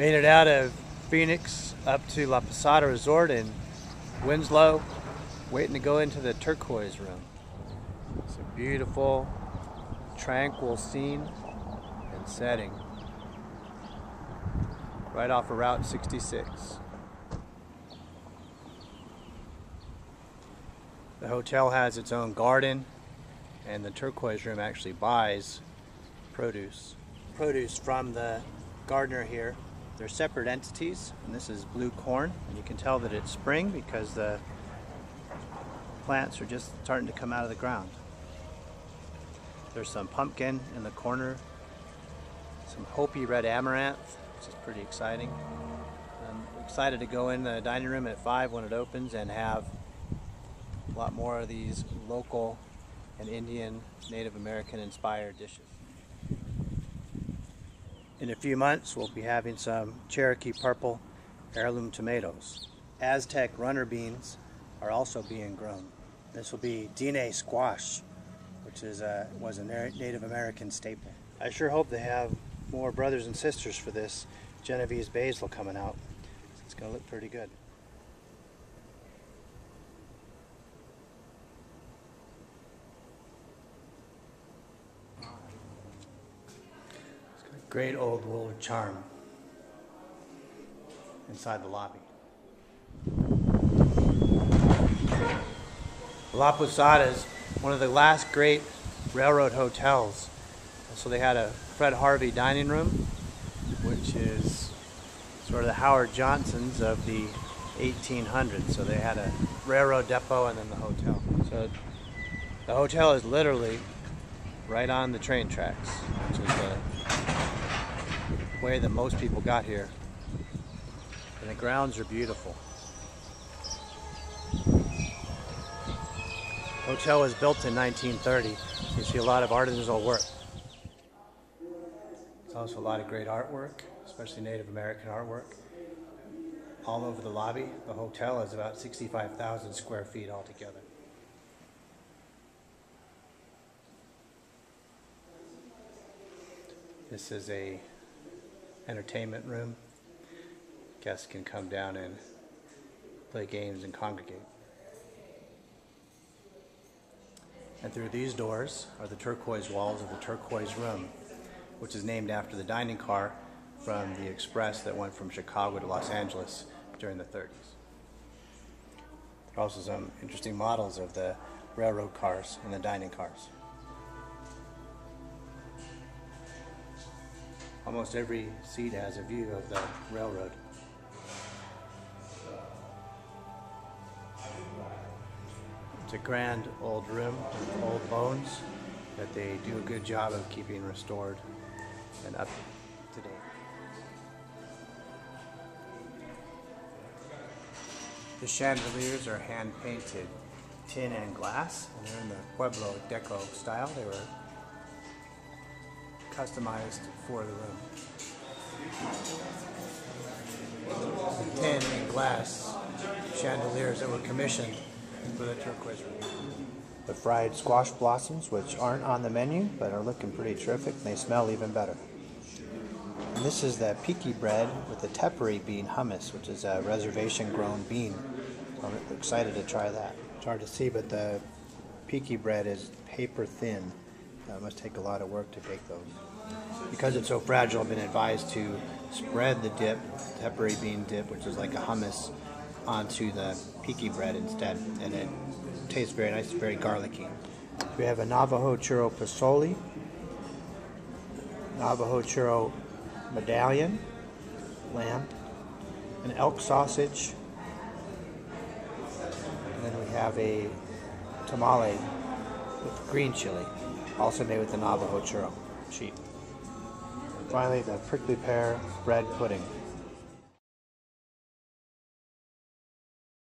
Made it out of Phoenix up to La Posada Resort in Winslow, waiting to go into the turquoise room. It's a beautiful, tranquil scene and setting right off of Route 66. The hotel has its own garden and the turquoise room actually buys produce. Produce from the gardener here. They're separate entities and this is blue corn and you can tell that it's spring because the plants are just starting to come out of the ground. There's some pumpkin in the corner, some Hopi red amaranth, which is pretty exciting. I'm excited to go in the dining room at 5 when it opens and have a lot more of these local and Indian Native American inspired dishes. In a few months we'll be having some Cherokee purple heirloom tomatoes. Aztec runner beans are also being grown. This will be Diné squash, which is a, was a Native American staple. I sure hope they have more brothers and sisters for this Genovese basil coming out. It's going to look pretty good. Great old world charm inside the lobby. La Posada is one of the last great railroad hotels. So they had a Fred Harvey dining room, which is sort of the Howard Johnsons of the 1800s. So they had a railroad depot and then the hotel. So the hotel is literally right on the train tracks, which is the way that most people got here. And the grounds are beautiful. Hotel was built in 1930. You see a lot of artisanal work. There's also a lot of great artwork, especially Native American artwork. All over the lobby. The hotel is about 65,000 square feet altogether. This is a entertainment room. Guests can come down and play games and congregate. And through these doors are the turquoise walls of the turquoise room, which is named after the dining car from the express that went from Chicago to Los Angeles during the 30s. There are also some interesting models of the railroad cars and the dining cars. Almost every seat has a view of the railroad. It's a grand old room with old bones that they do a good job of keeping restored and up to date. The chandeliers are hand painted tin and glass and they're in the Pueblo Deco style. They were customized for the room. Tin and glass chandeliers that were commissioned for the turquoise room. The fried squash blossoms, which aren't on the menu but are looking pretty terrific, and they smell even better. And this is the piki bread with the tepary bean hummus, which is a reservation grown bean. I'm excited to try that. It's hard to see, but the piki bread is paper thin. It must take a lot of work to bake those. Because it's so fragile, I've been advised to spread the dip, tepary bean dip, which is like a hummus, onto the piki bread instead, and it tastes very nice, very garlicky. We have a Navajo churro pozole, Navajo churro medallion, lamb, an elk sausage, and then we have a tamale with green chili, also made with the Navajo churro sheep. Finally, the prickly pear bread pudding.